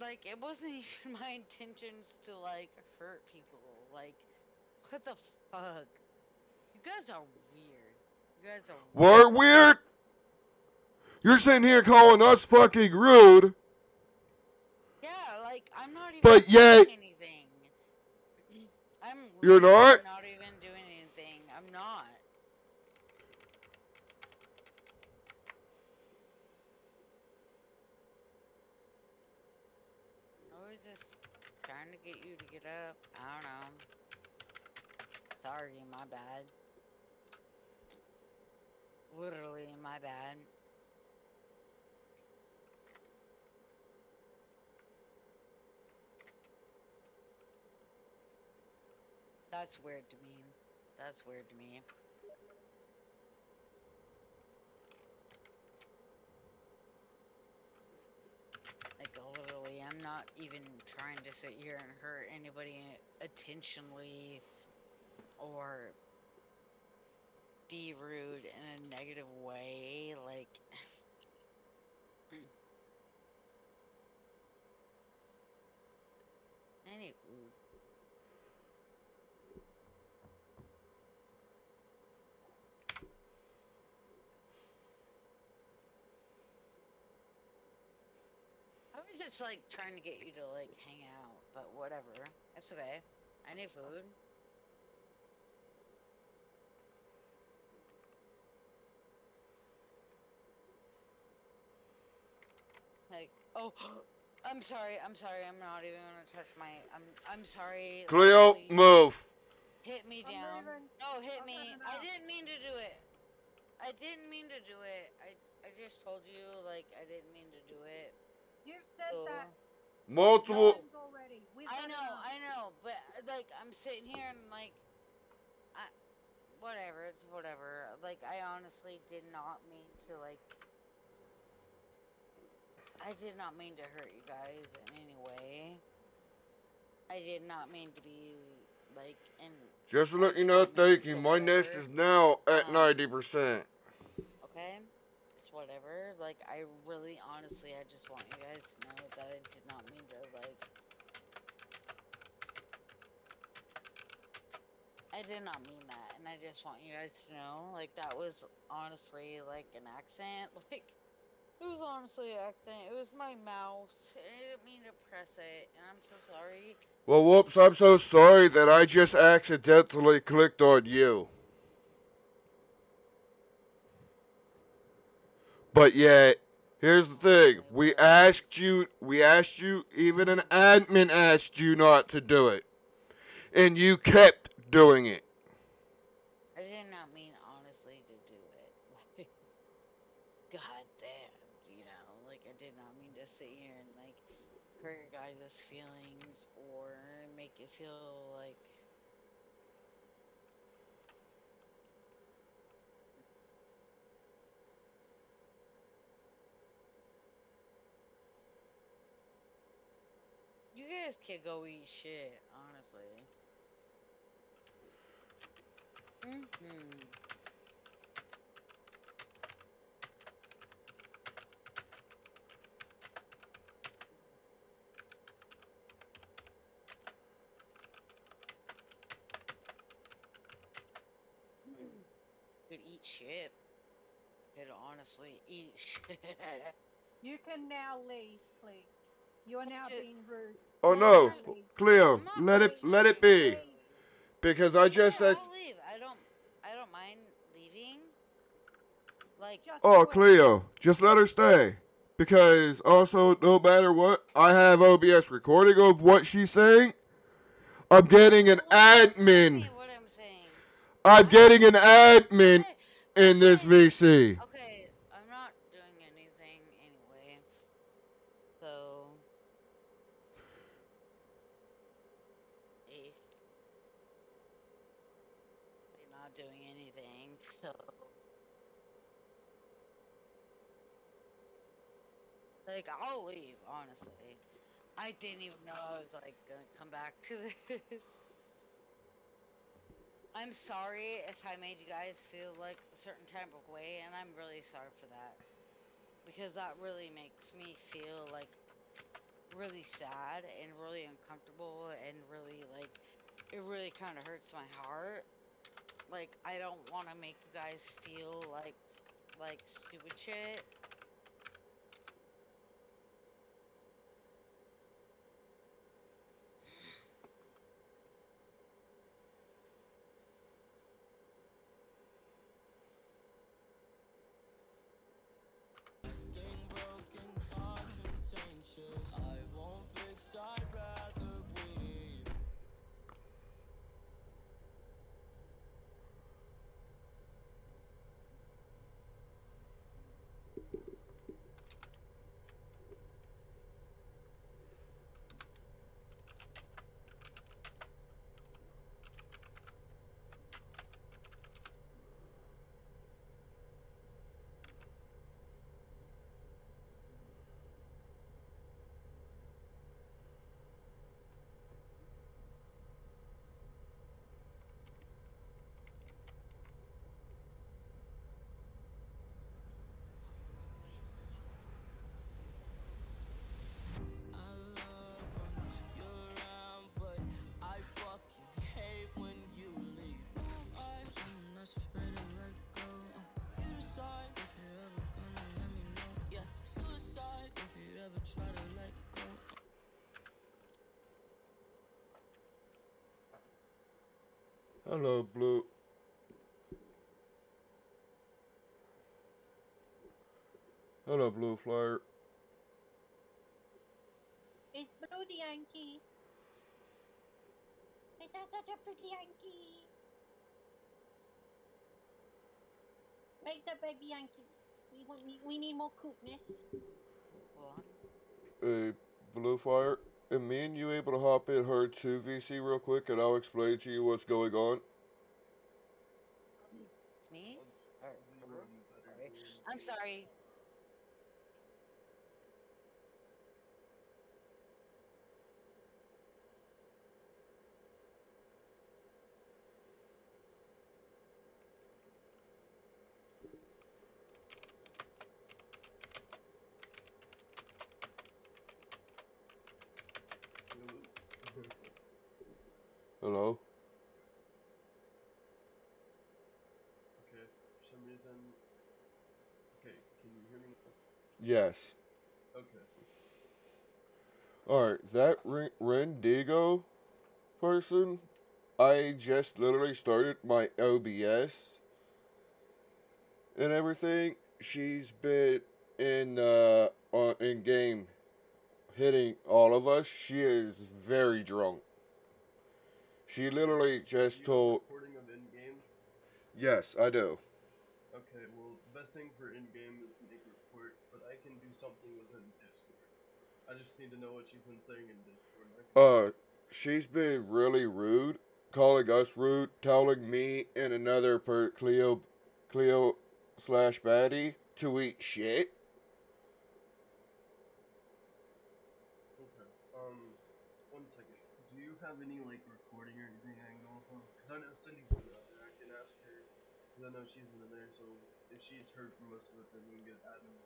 like it wasn't even my intentions to like hurt people. Like, what the fuck? You guys are weird. You guys are. We're weird. You're sitting here calling us fucking rude, Yeah, like I'm not even But doing yet- anything. I'm You're not? not even doing anything. I'm not. I was just trying to get you to get up. I don't know. Sorry, my bad. Literally, my bad. That's weird to me. That's weird to me. Like, literally, I'm not even trying to sit here and hurt anybody intentionally or be rude in a negative way. Like, any was just like trying to get you to like hang out, but whatever. That's okay. I need food. Like, oh, I'm sorry. I'm sorry. I'm not even gonna touch my. I'm. I'm sorry. Cleo, please move. Hit me I'm down. moving. No, hit I'm me. I didn't mean to do it. I didn't mean to do it. I. I just told you like I didn't mean to do it. You've said So. that Multiple. times already. We've I know. I know, but uh, like I'm sitting here and like, I, whatever, it's whatever. Like I honestly did not mean to like, I did not mean to hurt you guys in any way. I did not mean to be like in. Just to let you know, thank you. My nest is now at Um, 90%. Whatever. Like I really, honestly, I just want you guys to know that I did not mean to like. I did not mean that, and I just want you guys to know, like that was honestly like an accent. Like it was honestly an accident. It was my mouse. and I didn't mean to press it, and I'm so sorry. Well, whoops, I'm so sorry that I just accidentally clicked on you. But yet, here's the thing. We asked you, we asked you, even an admin asked you not to do it. And you kept doing it. I did not mean honestly to do it. God damn, you know, like I did not mean to sit here and like hurt your guys' feelings or make you feel like Guys can go eat shit, honestly. Mm-hmm. Could eat shit. Could honestly eat shit. You can now leave, please. You are now being rude. Oh No, no, I'm not- Cleo, let it let it be. Because I just yeah, said I'll leave. I don't. I don't mind leaving. Like, Just Oh. Cleo, just let her stay. Because also, no matter what, I have OBS recording of what she's saying. I'm getting an admin. What I'm saying. I'm getting an admin in this VC. Okay, I'm not doing anything anyway. So. If you're not doing anything, so. Like, I'll leave, honestly. I didn't even know I was, like, gonna come back to this. I'm sorry if I made you guys feel like a certain type of way, and I'm really sorry for that. Because that really makes me feel like really sad and really uncomfortable and really like it really kind of hurts my heart. Like I don't want to make you guys feel like like stupid shit. Hello, Blue. Hello, Blue Flyer. It's Blue the Yankee. It's such a pretty Yankee. Make the baby Yankees. We want we, we need more cuteness. What? Hey, Blue Flyer. Am me and you able to hop in her 2 VC real quick and I'll explain to you what's going on? Me? I'm sorry. Hello? Okay, for some reason. Okay, can you hear me? Yes. Okay. Alright, that Rendigo person, I just literally started my OBS and everything. She's been in uh in game hitting all of us. She is very drunk. She literally just told recording of in game? Yes, I do. Okay, well, the best thing for in game is to make a report, but I can do something within Discord. I just need to know what you've been saying in Discord. Uh she's been really rude, calling us rude, telling me and another per Cleo Cleo slash baddie to eat shit. Okay. Um, one second. Do you have any like recording or anything I can go off of? Cause I know Cindy's in there. I can ask her. Cause I know she's in there. So if she's heard from it, then we can get admin